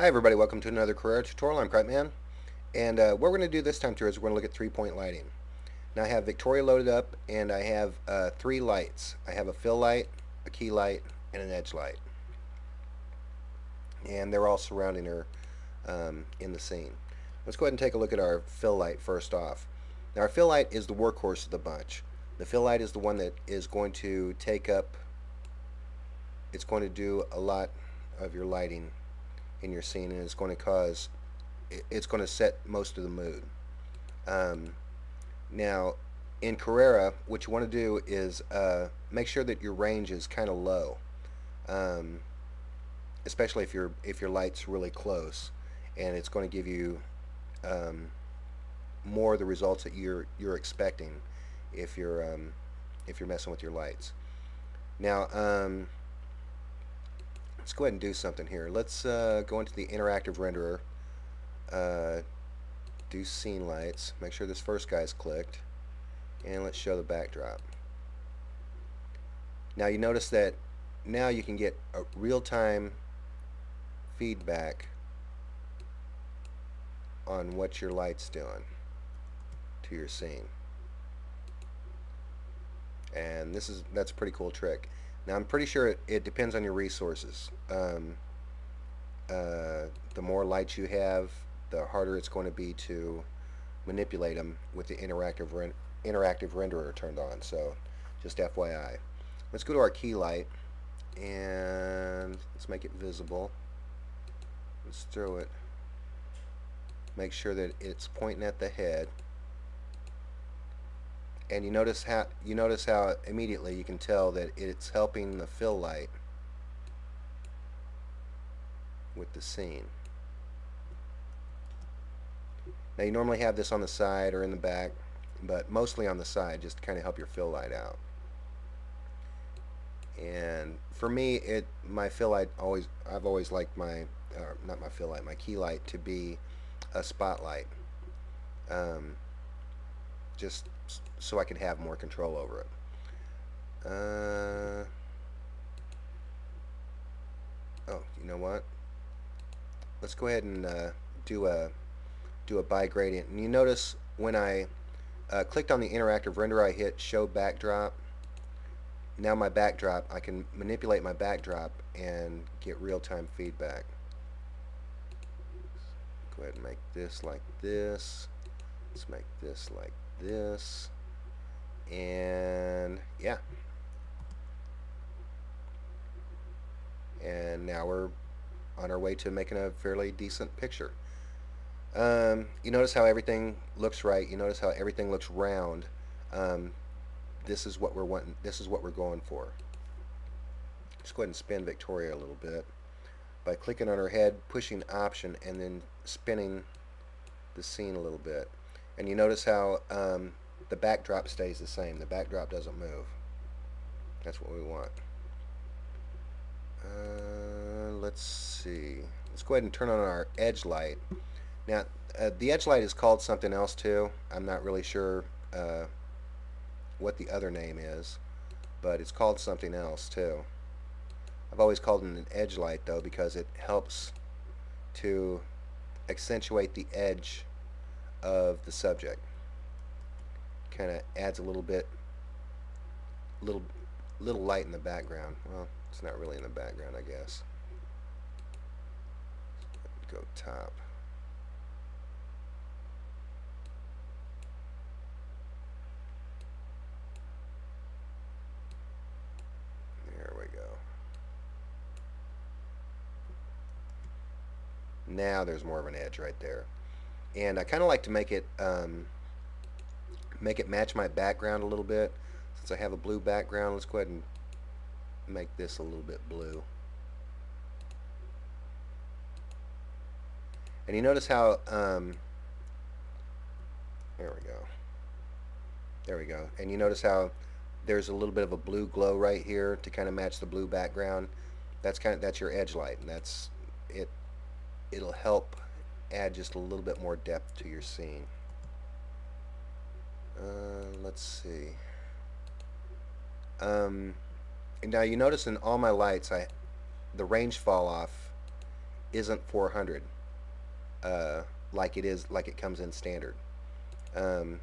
Hi everybody, welcome to another Carrara tutorial. I'm Cripeman. And uh, what we're going to do this time through is we're going to look at three-point lighting. Now I have Victoria loaded up and I have uh, three lights. I have a fill light, a key light, and an edge light. And they're all surrounding her um, in the scene. Let's go ahead and take a look at our fill light first off. Now our fill light is the workhorse of the bunch. The fill light is the one that is going to take up, it's going to do a lot of your lighting in your scene and it's going to cause it's going to set most of the mood. Um, now in Carrara what you want to do is uh, make sure that your range is kind of low um, especially if your if your light's really close and it's going to give you um, more of the results that you're you're expecting if you're um, if you're messing with your lights. Now um, let's go ahead and do something here. Let's uh, go into the interactive renderer, uh, do scene lights, make sure this first guy's clicked, and let's show the backdrop. Now you notice that now you can get a real-time feedback on what your light's doing to your scene. And this is that's a pretty cool trick. Now I'm pretty sure it, it depends on your resources. Um, uh, the more lights you have, the harder it's going to be to manipulate them with the interactive ren interactive renderer turned on. So just FYI. Let's go to our key light and let's make it visible. Let's throw it. Make sure that it's pointing at the head and you notice how you notice how immediately you can tell that it's helping the fill light with the scene. Now you normally have this on the side or in the back, but mostly on the side just to kind of help your fill light out. And for me, it my fill light always I've always liked my uh, not my fill light, my key light to be a spotlight. Um, just so I can have more control over it. Uh, oh, you know what? Let's go ahead and uh, do a do a bi gradient. And you notice when I uh, clicked on the interactive render, I hit show backdrop. Now my backdrop, I can manipulate my backdrop and get real-time feedback. Go ahead and make this like this. Let's make this like this and yeah. And now we're on our way to making a fairly decent picture. Um, you notice how everything looks right you notice how everything looks round um, this is what we're wanting this is what we're going for. Let's go ahead and spin Victoria a little bit. By clicking on her head pushing option and then spinning the scene a little bit and you notice how um, the backdrop stays the same. The backdrop doesn't move. That's what we want. Uh, let's see. Let's go ahead and turn on our edge light. Now, uh, the edge light is called something else too. I'm not really sure uh, what the other name is, but it's called something else too. I've always called it an edge light though because it helps to accentuate the edge of the subject. Kind of adds a little bit, little, little light in the background. Well, it's not really in the background, I guess. Go top. There we go. Now there's more of an edge right there and I kind of like to make it um, make it match my background a little bit. Since I have a blue background let's go ahead and make this a little bit blue. And you notice how um, there we go. There we go. And you notice how there's a little bit of a blue glow right here to kind of match the blue background. That's kind of that's your edge light and that's it it'll help add just a little bit more depth to your scene. Uh, let's see. Um, now you notice in all my lights, I the range fall off isn't 400 uh, like it is like it comes in standard. Um,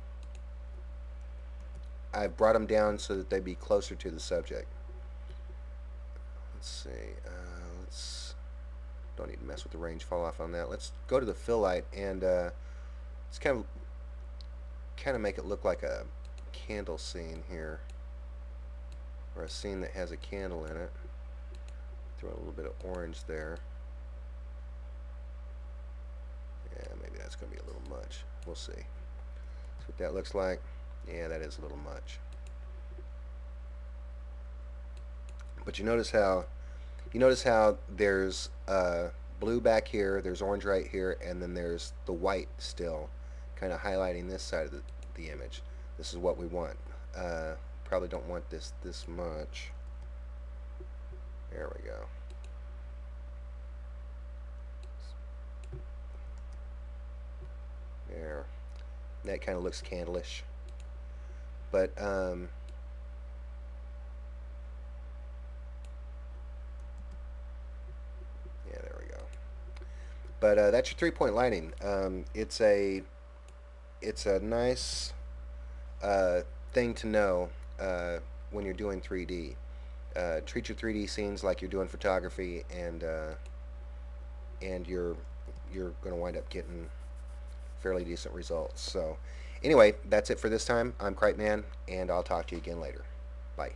I brought them down so that they'd be closer to the subject. Let's see. Uh, let's don't need to mess with the range fall off on that. Let's go to the fill light and uh, let's kind of kind of make it look like a candle scene here, or a scene that has a candle in it. Throw a little bit of orange there. Yeah, maybe that's going to be a little much. We'll see. That's what that looks like. Yeah, that is a little much. But you notice how you notice how there's uh, blue back here, there's orange right here, and then there's the white still, kind of highlighting this side of the, the image. This is what we want. Uh, probably don't want this this much. There we go. There. That kind of looks candleish. But, um, yeah, there we go. But uh, that's your three-point lighting. Um, it's a it's a nice uh, thing to know uh, when you're doing 3D. Uh, treat your 3D scenes like you're doing photography, and uh, and you're you're going to wind up getting fairly decent results. So, anyway, that's it for this time. I'm Cripe Man, and I'll talk to you again later. Bye.